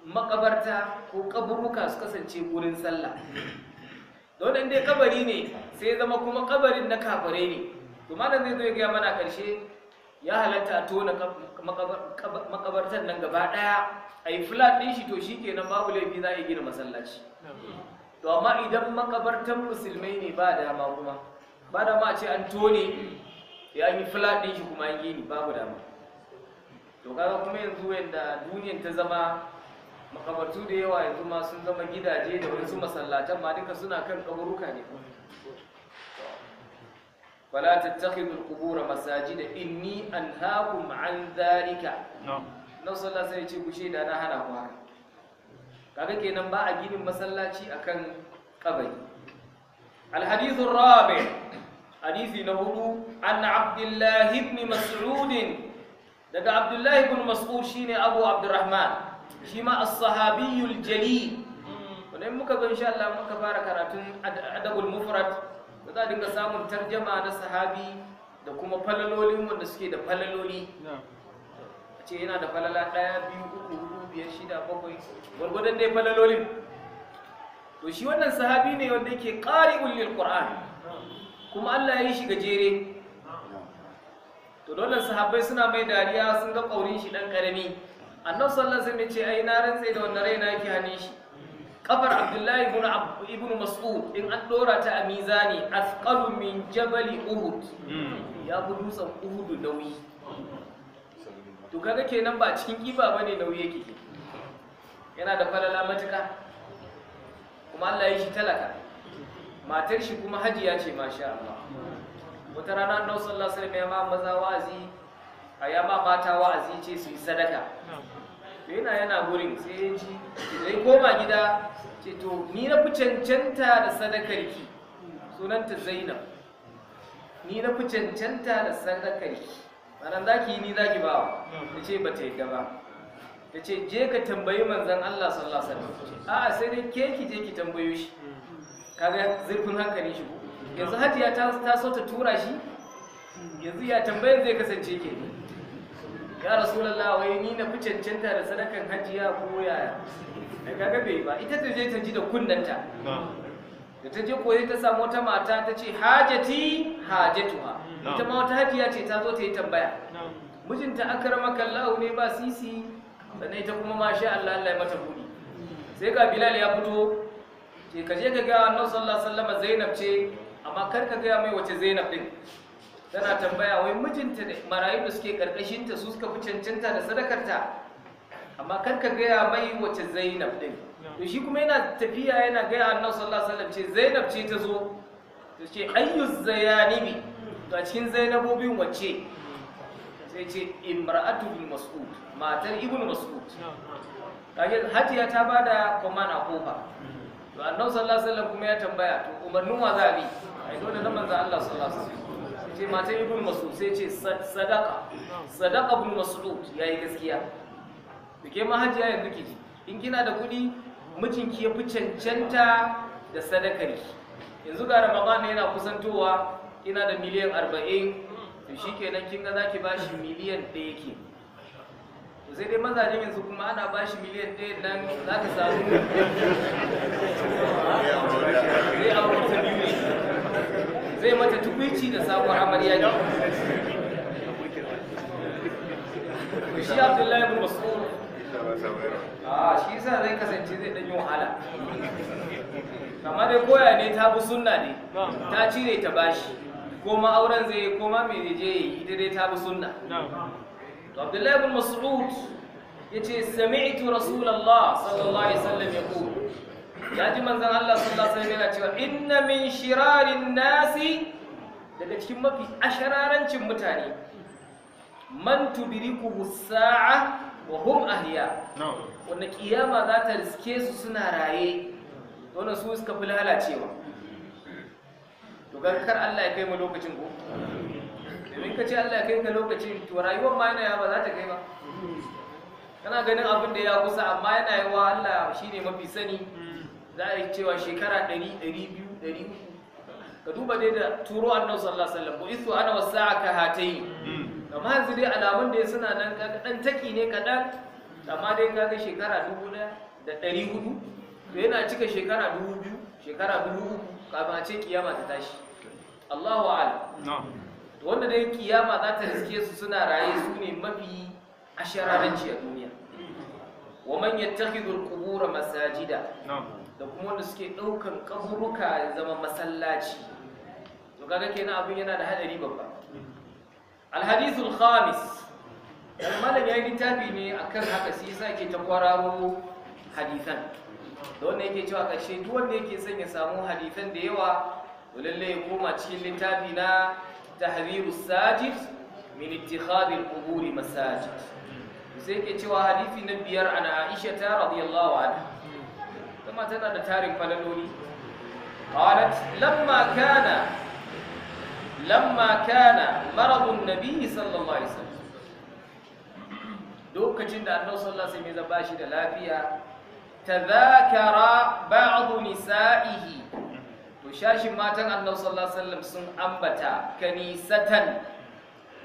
makabarta ko kaburuka su kasance gurin sallah. Don dai kabari ne sai zama kuma kabarin na kafare ne. To malam zai zo ya gaya mana ƙarshe ya halatta a tona makabartar nan gaba ɗaya a yi flat ɗin shi to shi kenan babu laifi za a yi gina masallaci. To amma idan makabartar musulmai ne ba dama kuma ba dama a ce an tone ya yi flat ɗin shi kuma an gini babu dama. To kaga kuma yanzu yadda duniyar ta zama makabartu da yawa yanzu ma sun zama gidaje da wasu masallatan ma duka suna kan kaburuka ne. فلا تتخذوا القبور مساجد إني أنهاكم عن ذلك nan sallah sai ce ku shaida na hana ku haka kaga kenan ba a ginin masallaci akan kabari الحديث الرابع حديث نهضو عن عبد الله بن مسعود دقى عبد الله بن مسعود شيني أبو عبد الرحمن شيما الصحابي الجليل ونين muka zo insha Allah muka fara karatun adabul mufrad da za a dinga samun tarjama na sahabi da kuma falalolin wanda suke da falaloli. A ce yana da falala ɗaya biyu uku huɗu biyar shida bakwai gwargwadon dai falalolin. To shi wannan sahabi ne wanda yake ƙari'un lil qur'an. Kuma Allah ya yi shi gajere. To dole sahabbai suna mai dariya sun ga ƙaurin shi ɗan ƙarami. Annabi sallallahu alaihi wasallam ya ce ai na rantse da wannan raina yake hane shi. Kafar abdullahi ibn ibn mas'ud in an dora ta a mizani asqalu min jabali uhud. Ya fi dutsen uhud nauyi. To kaga kenan ba cikin kiba ba ne nauyi yake. Ke yana da falala matuka kuma Allah ya shi talaka. Matar shi kuma hajiya ce masha Allah. Wata rana annabi sallallahu alaihi wasallam ya ma maza wa'azi a ya ma mata wa'azi ce su yi sadaka. To yana yana gurin sai ya ji sai koma gida ce to ni na fi cancanta da sadakar ki. Sunanta Zainab. Ni na fi cancanta da sadakar ki. Manan zaki yi ni zaki ba ta ce ba ta yi gaba ta ce je ka tambayi manzon Allah sallallahu alaihi wasallam. A'a sai dai ke ki je ki tambayo shi. Kaga zurfin hankalin shi yanzu hajiya ta so ta tura shi? Yanzu ya tambayar zai kasance ke? Ya rasulullah wai ni na fi cancanta da sadakan hajiya ko yaya? Da kaga bai ba. Ita ta je ta ji da kunnanta da ta je koyi ta samu wata mata ta ce hajati hajatuha. Ita ma wata hajiya ce ta zo ta yi tambaya. Mijinta akramaka Allah ne ba sisi. Sannan ita kuma masha Allah Allah ya mata budi sai ga Bilal ya fito ce ka je ka ga Annabi sallallahu alaihi wasallam Zainab ce amma kar ka ga mai wace Zainab din. Tana tambaya wai mijinta da marayu da suke ƙarƙashin ta su suka fi cancanta da sadakarta? Amma kar ka ga mai wace Zainab din. To shi kuma yana tafiya yana ga Annabi sallallahu alaihi wasallam ce Zainab ce ta zo. Ta ce ayyuz zayanibi. To a cikin Zainabobin wace sai ce imra'atu bin mas'ud matar ibnu mas'ud. Kage hajiya ta ba da command a ƙofa. To annabi sallallahu alaihi wasallam kuma ya tambaya to umarnin wa za bi? Ai dole na manzo Allah sallallahu alaihi wasallam. Ce matar ibnu mas'ud sai ce sadaqa sadaqa ibn mas'ud yayi gaskiya. Dake ma hajiya yanzu kiji in kina da kuɗi mijinki ya fi cancanta da sadakari yanzu ga ramadan yana kusantowa kina da miliyan arba'in to shi kenan kin ga zaki bashi miliyan ɗaya ke. To sai dai mazajen yanzu kuma ana bashi miliyan ɗaya nan za ka samu. Zai aure ta biyu zai mata tukwici da sabuwar amarya ne. Shi abdullahi ibn mas'ud. A shi yasa zai kasance zai ɗan yi wahala. Amma dai koya ne ta bi sunna ne ta cire ta bashi. Ko ma auren zai ko ma me je yi ita dai ta bi sunna. To abdullahi ibn mas'ud ya ce sami'tu rasulullah sallallahu alaihi wasallam yaqul. Ya ji manzon Allah sallallahu alaihi wasallam yana cewa inna min shirarin nasi daga cikin mafi ashararancin mutane man tudrikuhu sa'a wa hum ahya. Wanda kiyama za ta riske su suna raye. Wannan su suka fi lalacewa. To kar Allah ya kai mu lokacin ko? Domin ka ce Allah ya kai ka lokacin to rayuwar ma yana ba za ta kai ba. Kana ganin abin da ya kusa amma yana yi wa Allah shine mafi sani. Za a yi cewa shekara 100 200 300 ka duba dai da turo annabi sallallahu alaihi wasallam isu ana wasa'a ka hatai amma yanzu dai alamun da suna nan kaga dan taki ne kadan amma dai kaga shekara 1000 da 400 to yana cika shekara 2000 shekara 3000 kafin a ce kiyama ta tashi. Allahu a'lam. Wanda dai kiyama za ta riske su suna raye su ne mafi ashararanci a duniya. Wa man yattakhidhu al-qubur masajida. Da kuma wanda suke ɗaukan kaburuka ya zama masallaci. To kaga kenan abin yana da hadari babba. Al-hadith al-khamis dan malam yayi littafi ne akan haka sai yasa yake ta kwararo hadisan da wanda yake cewa ƙarshe duk wanda yake son ya samu hadisan da yawa to lalle ya koma cikin littafi na tahriru sajid min ittikhadhi al-qubur masajid. Sai yake cewa hadisi na biyar ana Aisha ta radiyallahu anha. Kuma tana da tarin falaloli. Qalat lamma kana lamma kana maradun nabi sallallahu alaihi wasallam. Lokacin da annabi sallallahu alaihi wasallam ya shi da lafiya tadhakara ba'd nisa'ihi. To shashin matan annabi sallallahu alaihi wasallam sun ambata kanisatan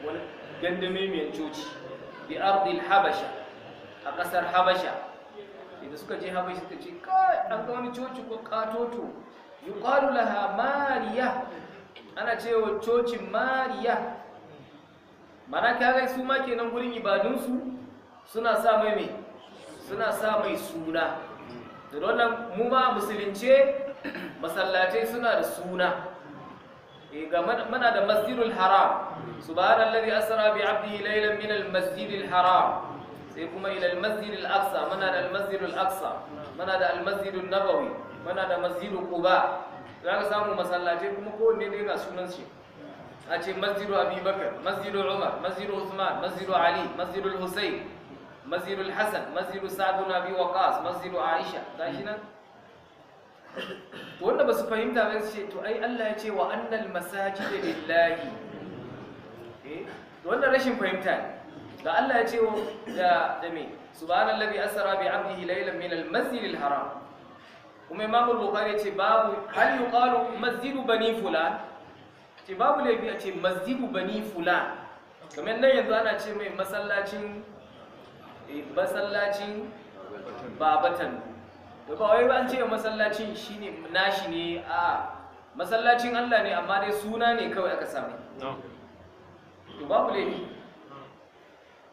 wani gandame mai coci bi ardil habasha a ƙasar habasha. Idan suka je habasha suka ce kai an ga wani coci ko katoto yuqalu laha mariya. Ana cewa cocin mariya. Mana kaga su ma kenan gurin ibadunsu suna sa mai mai suna sa mai suna. Da wannan mu ma musulunce masallatai suna da suna. Eh ga muna da masjidul haram. Subhanallazi asra bi 'abdihi laylan min al-masjidil haram. Sai kuma ila al-masjidil aqsa muna da al-masjidul aqsa muna da al-masjidun nabawi muna da masjidul quba zaka samu masallatai kuma kowanne dai ga sunan shi. A ce masjidu abubakar masjidu umar masjidu usman masjidu ali masjidu husayn masjidu hasan masjidu sa'd bin abi waqas masjidu aisha. Gashi nan. Wanda ba su fahimta ba su to ai Allah ya ce wa annal masajid lillahi. Eh wannan rashin fahimta ne. Da Allah ya ce da da me? Subhanallazi asra bi 'abdihi laylan min al-masjidil haram. Kuma imam al-bukhari ya ce babu hal yuqalu masjidu bani fulan? Ce babu laifi a ce masjidu bani fulan. Kamar nan yanzu ana ce mai masallacin masallacin babatan. Da ba wai an ce masallacin shine nashi ne a masallacin Allah ne amma dai suna ne kawai aka sami to babu laifi.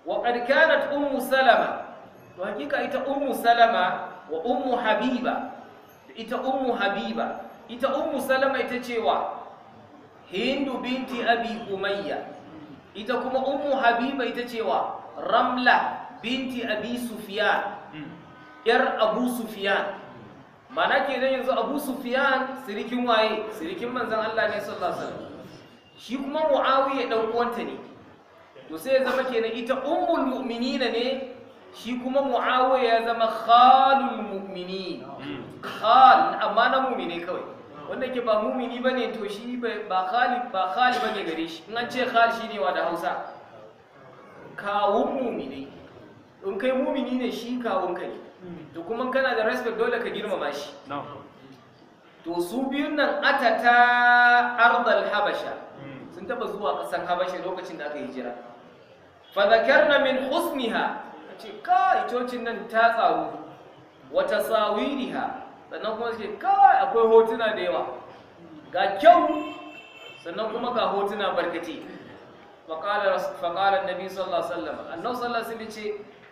Wa qad kanat ummu salama to hakika ita ummu salama wa ummu habiba ita ummu habiba ita ummu salama ita cewa hindu binti abi umayya ita kuma ummu habiba ita cewa ramla binti abi sufyan yar abu sufyan mana kenan yanzu abu sufyan sirikin waye sirikin manzon Allah ne sallallahu alaihi wasallam shi kuma muawiya dan uwanta ne to sai zama kenan ita ummul mu'minina ne shi kuma muawiya ya zama khalul mu'minin. Khal amma na mu'mine kawai. Wanda ke ba mumini ba ne to shi ba khali ba khali ba ne gare shi. In an ce khali shi ne wa da hausa? Kawun mumini in kai mumini ne shi kawun kai to kuma kana da respect dole ka girmama shi. To su biyun nan atata ardal habasha. Sun taba zuwa kasan habasha lokacin da aka hijira. Fa zakarna min husniha. Ce kai cocin nan ta tsaro wa tasawiriha sannan kuma suke kawai akwai hotuna da yawa. Ga kyau. Sannan kuma ga hotuna barkace faƙalar nabi sallallahu alaihi wasallam. Sallallahu alaihi ce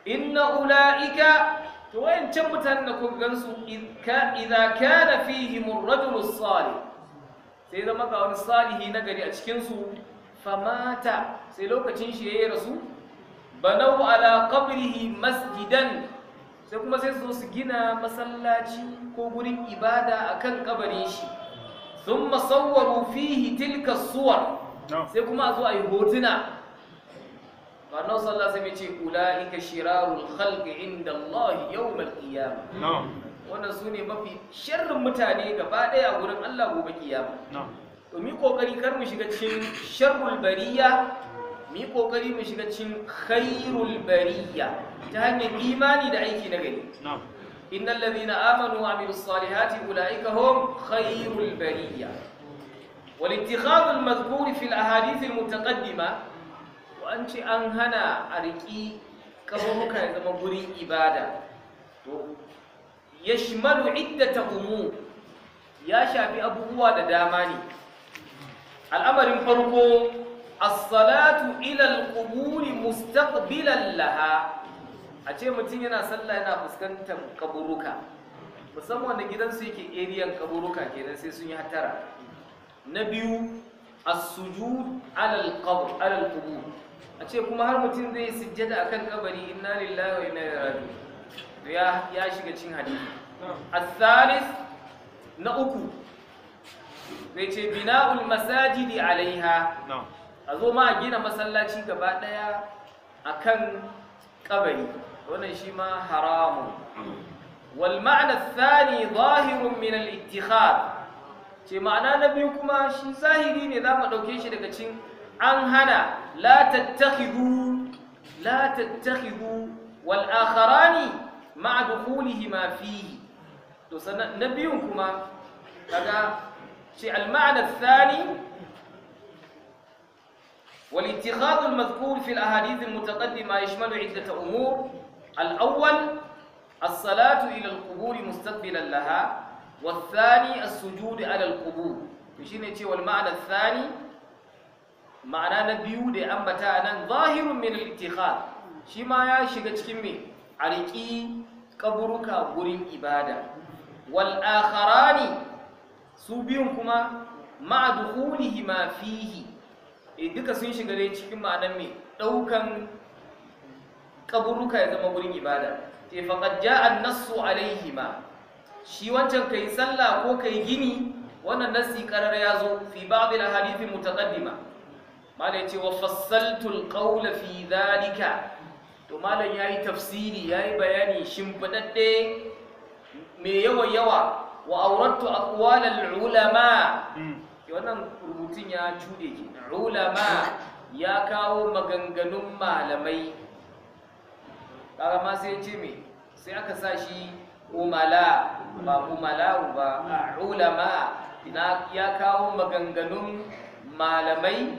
inna ula'ika to wayancan mutanen da kuka gansu idza kana fihim ar-rajul salih sai zama ga wani salihi na gari a cikin su famata. Sai lokacin shi yayi rasu banau ala qabrihi masjidan. Sai kuma sai su su gina masallaci ko gurin ibada akan kabarin shi. Sun masawwaru fihi tilka suwar. Sai kuma a zo a yi hotuna. Barnau sallah sai ce ula'ika shirarul khalqi inda Allah yawmal qiyama wannan su ne mafi sharrin mutane gaba ɗaya a gurin Allah gobe kiyama. To mi ƙoƙari kar mu shiga cikin sharrul bariya mi ƙoƙari mu shiga cikin khairul bariya ta hanyar imani da aiki na gari. Innal ladhina amanu wa amilus salihati ulaika hum khairul bariya wal ittikhadhu al madhkur fi al ahadith al mutaqaddima. Wa an ce an hana a riki kaburuka ya zama gurin ibada. To yashmalu iddata umur ya shafi abubuwa da dama ne. Al'amarin farko as-salatu ila al-qubur mustaqbilan laha. A ce mutum yana sallah yana fuskantar kaburuka. Musamman da gidansu yake eriyan kaburuka kenan sai sun yi hatara na biyu as-sujud ala al-qabr ala al-qubur. A ce kuma har mutum zai sujjada akan kabari inna lillahi wa inna ilaihi ya ya shiga cin hadisi. As-salis na uku zai ce bina'ul masajidi alaiha. A zo ma a gina masallaci gaba ɗaya akan kabari wannan shi ma haramun. Wal ma'na thani zahirun min al ittikhad ce ma'ana na biyu kuma shi zahiri ne za mu ɗauke shi daga cin an hana la tattakhidhu la tattakhidhu wal akharani to sannan na biyun kuma kaga ce al thani والاتخاذ المذكور في الأحاديث المتقدمة يشمل عدة أمور. الأول الصلاة إلى القبور مستقبلا لها. والثاني السجود على القبور. فشين يتي والمعنى الثاني؟ معنى نبيو دي أنبتا أنا ظاهر من الاتخاذ. شما يا شيغا تكمي عليكي قبرك قرين إبادة. والآخران سوبيون كما dukhulihi ma fihi e duka sun shiga dai cikin ma'anar me? Daukan kaburuka ya zama gurin ibada. Te faqad ja'a an-nassu alaihima. Shi wancan kai sallah ko kai gini wannan nassi karar ya zo fi ba'd al-ahadith mutaqaddima malai ce wa fassaltu al-qawla fi dhalika. To malam yayi tafsiri yayi bayani shimfidadde me yawa yawa. Wa awrattu aqwal al-ulama. Wannan rubutun ya cude ke ulama ya kawo maganganun malamai. Kaga ma sai ce me? Sai aka sa shi umala ba umala ba ulama. Ya kawo maganganun malamai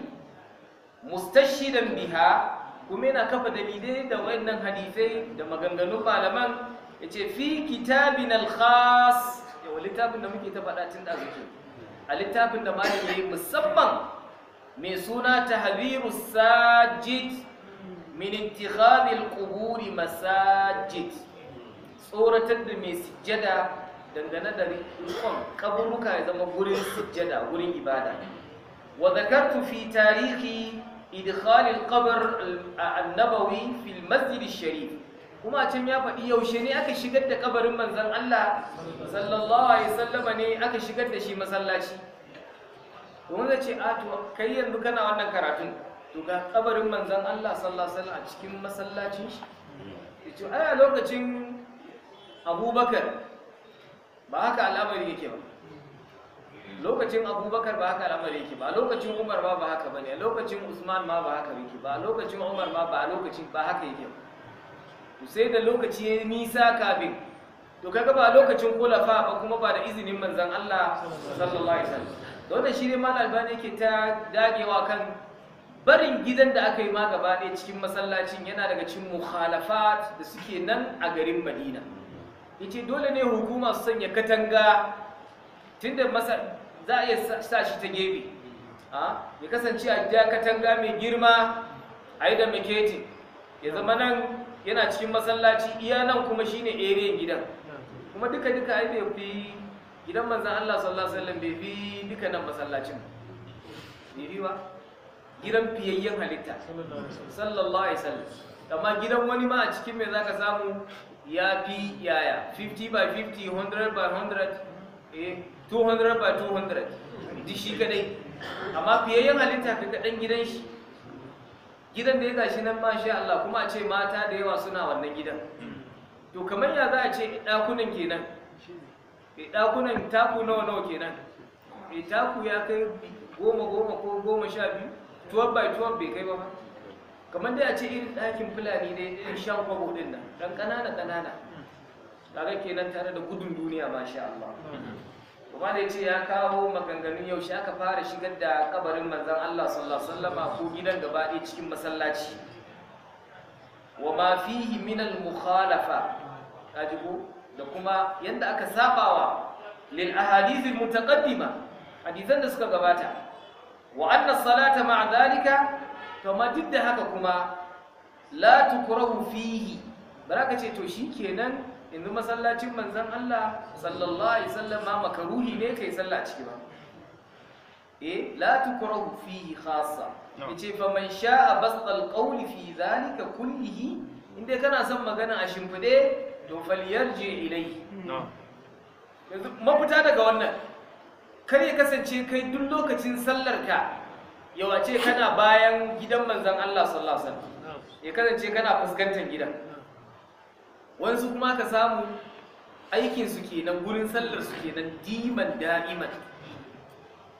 mustashidan biha kuma yana kafa dalilai da wayannan hadisai da maganganun malaman. Yace fi kitabin al-khas. Yawa littafin da muke ta faɗa tun da a littafin da malam yayi musamman mai suna tahdhiru sajid min ittikhadhi al-quburi masajid. Tsoratar da mai sujjada dangane da rikon kaburuka ya zama gurin sujjada gurin ibada. Wa zakartu fi tarihi idkhal al-qabr an-nabawi fi al-masjid al-sharif. Kuma can ya faɗi yaushe ne aka shigar da kabarin manzon Allah sallallahu alaihi wasallam ne aka shigar da shi masallaci. To zai ce a to kai yanzu kana wannan karatun to ga kabarin manzon Allah sallallahu alaihi a cikin masallacin shi. Yace ai a lokacin Abubakar ba haka al'amari yake ba. Lokacin abubakar ba haka al'amari yake ba lokacin umar ma ba haka ba ne a lokacin usman ma ba haka yake ba lokacin umar ma ba lokacin ba haka yake ba. Sai da lokaci ya nisa kafin. To kaga ba lokacin kulafa ba kuma ba da izinin manzon Allah sallallahu alaihi wasallam. Wannan shi ne mal albani yake ta dagewa kan barin gidan da aka yi ma gaba ɗaya cikin masallacin yana daga cikin mukhalafat da suke nan a garin Madina. Yace dole ne hukuma su sanya katanga tunda masa za a iya sa shi ta gefe. Ya kasance a katanga mai girma a yi da maketi. Ya zama nan yana cikin masallaci iya nan kuma shine area gidan. Kuma duka duka ai bai fi gidan manzan Allah sallallahu alaihi wasallam bai fi duka nan masallacin bai fi ba. Gidan fiyayyen halitta. Sallallahu alaihi wasallam. Amma gidan wani ma a cikin me zaka samu ya fi yaya? 50 by 50 100 by 100 eh 200 by 200 duk shi kadai. Amma fiyayyen halitta ka dan gidan shi. Gidan da ya gashi nan masha Allah kuma a ce mata da yawa suna wannan gidan. To kamar ya za a ce ɗakunan kenan? E ɗakunan taku nawa nawa kenan? E taku ya kai goma goma ko goma sha biyu? 12 by 12 bai kai ba ba kamar dai a ce irin ɗakin fulani ne irin shan kwabo ɗin nan ɗan ƙanana ƙanana. Kaga kenan tare da gudun duniya masha Allah. Kuma da ya ce ya kawo maganganun yaushe aka fara shigar da kabarin manzon Allah sallallahu alaihi wasallama ko gidan gaba ɗaya cikin masallaci. Wa ma fihi min al mukhalafa kajibu da kuma yanda aka sabawa lil ahadith al mutaqaddima hadisan da suka gabata. Wa anna salata ma'a dhalika kama duk da haka kuma la tukrahu fihi. Baraka ce to shikenan yanzu masallacin manzan Allah sallallahu alaihi wasallam ma makaruhi ne kai sallah ciki ba. Eh la tukrahu fihi khassa. Yace fa man sha'a basqa alqawli fi dhalika kullihi inda kana son magana a shimfide to falyarji ilayhi. Yanzu mafita daga wannan. Kar ya kasance kai duk lokacin sallar ka yawa ce kana bayan gidan manzan Allah sallallahu alaihi wasallam. Ya kasance kana fuskantar gidan. Wansu kuma ka samu aikinsu kenan gurin sallar su kenan diman da'iman.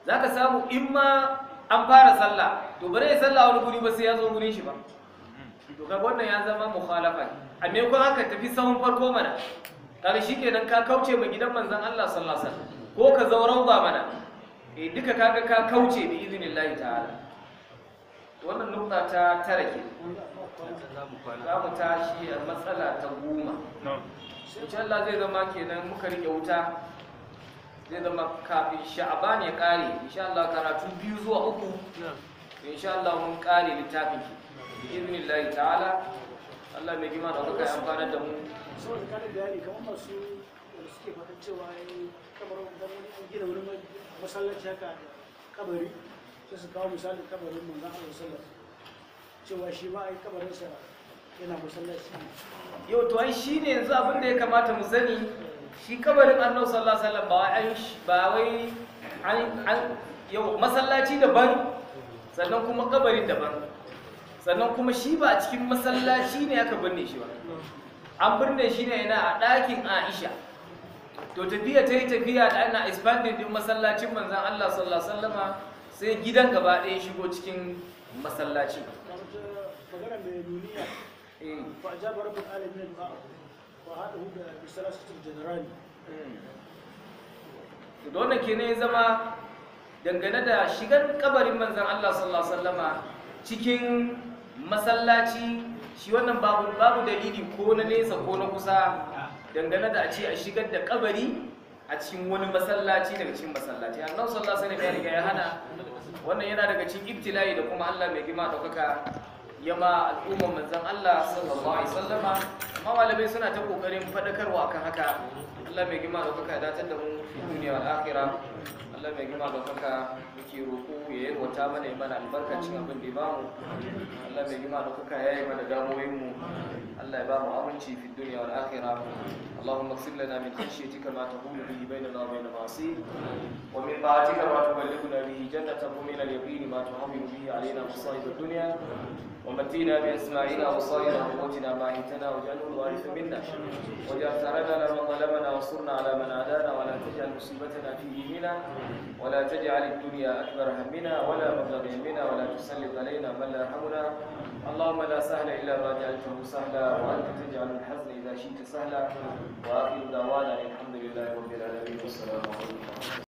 Za ka samu in ma an fara sallah to bari ya sallah wani guri ba sai ya zo gurin shi ba. To kaga wannan ya zama mukhalafa. A maimakon haka tafi sahun farko mana? Kaga shikenan ka kauce ma gidan manzon Allah sallallahu alaihi wasallam. Ko ka zaurau ba mana? Eh duka kaga ka kauce bi idinillahi ta'ala. Wannan nukta ta tara ke za mu tashi a matsala ta goma. Insha Allah zai zama kenan muka riƙe wuta zai zama kafin sha'aban ya kare insha Allah karatu biyu zuwa uku. Insha Allah mun kare littafin ki bi idnillahi ta'ala. Allah mai gima da kuka amfana da mu. Saboda kada bayani kamar masu da suke fatan cewa ya yi kamar an gina wurin masallaci haka kabari sai su kawo misalin kabarin manzon Allah sallallahu cewa shi ma ai kabarinsa yana masallaci. Ne yau to ai shine yanzu abin da ya kamata mu sani shi kabarin annabi sallallahu alaihi wasallam ba wai ba wai an yau masallaci daban sannan kuma kabarin daban. Sannan kuma shi ba a cikin masallaci ne aka binne shi ba. An binne shi ne yana a ɗakin Aisha. To tafiya ta yi tafiya da ana expanding din masallacin manzon Allah sallallahu alaihi wasallama sai gidan gaba ɗaya shigo cikin masallaci ta wata magana mai nuniya eh fa ajaba alamin ba wa hadahu da bisalasatul generali da wannan kenan zama dangane da shigar kabarin manzan Allah sallallahu alaihi wasallama cikin masallaci shi wannan babu babu dalili ko na nesa ko na kusa dangane da a ce a shigar da kabari a cikin wani masallaci daga cikin masallaci. Annabi sallallahu alaihi wasallam ya hana. Wannan yana daga cikin ibtila'i da kuma Allah mai gima ɗaukaka ya ma al'umman manzan Allah sallallahu alaihi wasallama amma malamai suna ta kokarin fadakarwa akan haka Allah mai gima daukaka ya datar da mu fi duniya wal akhirah Allah mai gima daukaka muke roƙo ya yalwata mana ya mana albarkacin abin da ya bamu Allah mai gima daukaka ya yi mana damoyin mu Allah ya bamu aminci fi duniya wal akhirah اللهم اغفر لنا من خشيتك ما تحول به بيننا وبين معصيك ومن طاعتك ما تبلغنا به جنتك ومن اليقين ما تهون به علينا مصائب الدنيا ومتينا بأسماعنا وصائنا وقوتنا ما أهتنا واجعله الوارث منا. واجعل ثارنا على من ظلمنا وانصرنا على من عادانا. ولا تجعل مصيبتنا في ديننا ولا تجعل الدنيا أكبر همنا ولا مبلغ علمنا ولا تسلط علينا من لا يرحمنا. اللهم لا سهل إلا ما جعلته سهلا وأنت تجعل الحزن إذا شئت سهلا. وآخر دعوانا الحمد لله رب العالمين. والسلام عليكم.